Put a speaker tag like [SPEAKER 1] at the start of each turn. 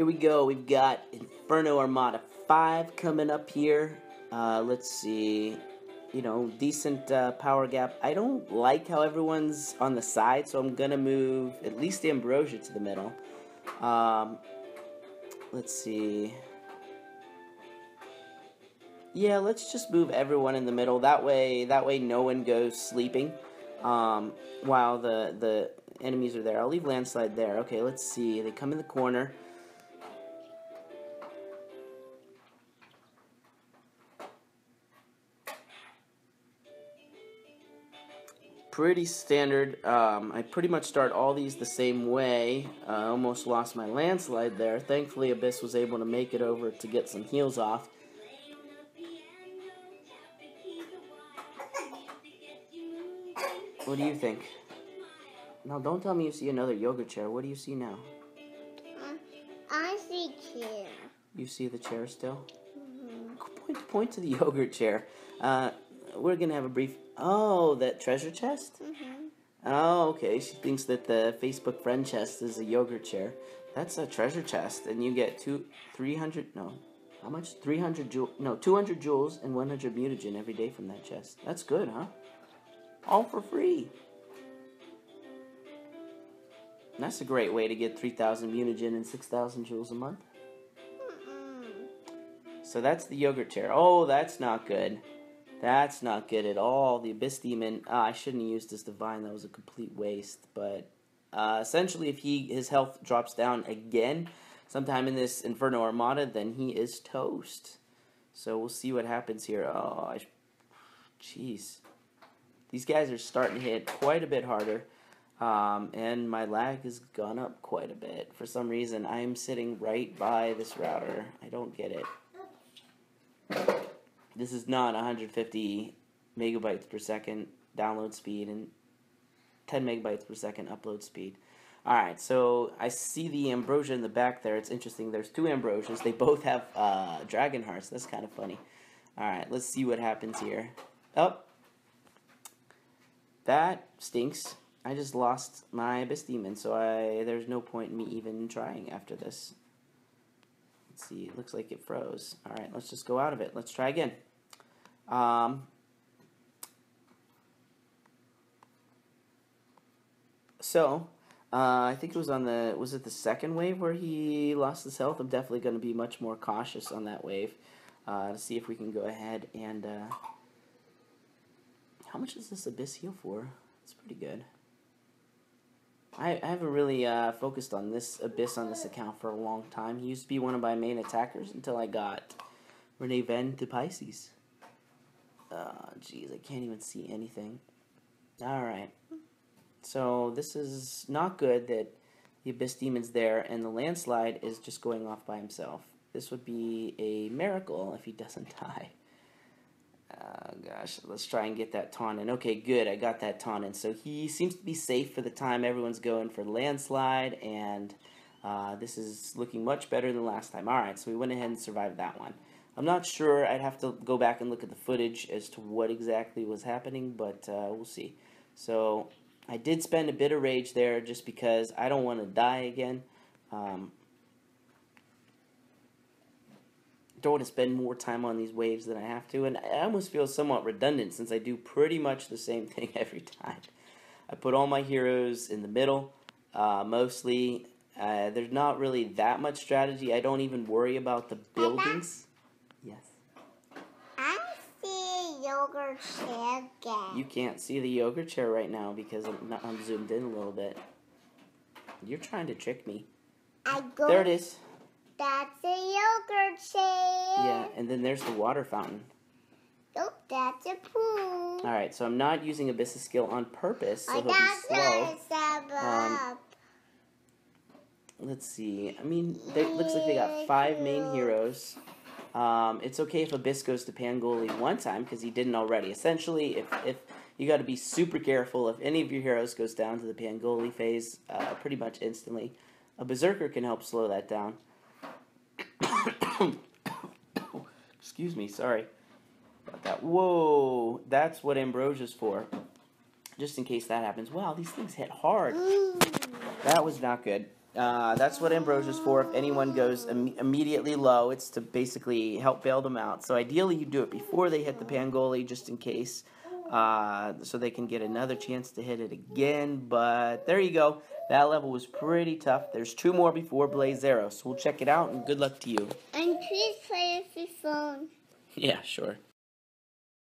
[SPEAKER 1] Here we go. We've got Inferno Armada 5 coming up here. Uh, let's see. You know, decent uh, power gap. I don't like how everyone's on the side, so I'm going to move at least Ambrosia to the middle. Um, let's see. Yeah, let's just move everyone in the middle. That way, that way no one goes sleeping um, while the the enemies are there. I'll leave landslide there. Okay, let's see. They come in the corner. Pretty standard. Um, I pretty much start all these the same way. I almost lost my landslide there. Thankfully, Abyss was able to make it over to get some heals off. What do you think? Now, don't tell me you see another yoga chair. What do you see now?
[SPEAKER 2] Uh, I see chair.
[SPEAKER 1] You see the chair still? Point, point to the yogurt chair. Uh, we're gonna have a brief. Oh, that treasure chest?
[SPEAKER 2] Mm-hmm.
[SPEAKER 1] Oh, okay. She thinks that the Facebook friend chest is a yogurt chair. That's a treasure chest, and you get two, three hundred. No, how much? Three hundred jewel. No, two hundred jewels and one hundred mutagen every day from that chest. That's good, huh? All for free. That's a great way to get three thousand mutagen and six thousand jewels a month.
[SPEAKER 2] Mm-mm.
[SPEAKER 1] So that's the yogurt chair. Oh, that's not good. That's not good at all. The Abyss Demon. Ah, I shouldn't have used his Divine. That was a complete waste. But uh, essentially, if he his health drops down again, sometime in this Inferno Armada, then he is toast. So we'll see what happens here. Oh, jeez. These guys are starting to hit quite a bit harder. Um, and my lag has gone up quite a bit. For some reason, I am sitting right by this router. I don't get it. This is not 150 megabytes per second download speed and 10 megabytes per second upload speed. Alright, so I see the ambrosia in the back there. It's interesting. There's two ambrosias. They both have uh, dragon hearts. That's kind of funny. Alright, let's see what happens here. Oh. That stinks. I just lost my Abyss Demon, so I there's no point in me even trying after this. Let's see, it looks like it froze. Alright, let's just go out of it. Let's try again. Um, so, uh, I think it was on the, was it the second wave where he lost his health? I'm definitely going to be much more cautious on that wave uh, to see if we can go ahead and, uh, how much does this Abyss heal for? It's pretty good. I, I haven't really uh, focused on this Abyss on this account for a long time. He used to be one of my main attackers until I got Renee Ven to Pisces. Uh, jeez, I can't even see anything. Alright. So this is not good that the Abyss Demon's there and the landslide is just going off by himself. This would be a miracle if he doesn't die. Uh, gosh, let's try and get that taunt in. Okay, good, I got that taunt in. So he seems to be safe for the time. Everyone's going for landslide, and uh, this is looking much better than last time. Alright, so we went ahead and survived that one. I'm not sure. I'd have to go back and look at the footage as to what exactly was happening, but uh, we'll see. So I did spend a bit of rage there just because I don't want to die again. Um, don't want to spend more time on these waves than I have to, and I almost feel somewhat redundant since I do pretty much the same thing every time. I put all my heroes in the middle, uh, mostly. Uh, there's not really that much strategy. I don't even worry about the buildings. Yes.
[SPEAKER 2] I see yogurt chair again.
[SPEAKER 1] You can't see the yogurt chair right now because I'm, not, I'm zoomed in a little bit. You're trying to trick me.
[SPEAKER 2] I go.
[SPEAKER 1] There it is.
[SPEAKER 2] That's a yogurt chair.
[SPEAKER 1] Yeah, and then there's the water fountain.
[SPEAKER 2] Look, that's a pool.
[SPEAKER 1] Alright, so I'm not using Abyss's skill on purpose, so
[SPEAKER 2] Oh,
[SPEAKER 1] he'll be slow. Um. Let's see. I mean, there looks like they got five main heroes. Um, it's okay if Abyss goes to Pangoli one time because he didn't already. Essentially, if, if you got to be super careful if any of your heroes goes down to the Pangoli phase uh, pretty much instantly. A Berserker can help slow that down. Excuse me, sorry about that. Whoa, that's what Ambrosia's for. Just in case that happens. Wow, these things hit hard. That was not good. Uh, that's what Ambrosia's for. If anyone goes Im- immediately low, it's to basically help bail them out. So ideally, you do it before they hit the Pangoli, just in case, uh, so they can get another chance to hit it again. But there you go. That level was pretty tough. There's two more before Blaze Arrow, so we'll check it out and good luck to you.
[SPEAKER 2] And please play with your phone.
[SPEAKER 1] Yeah, sure.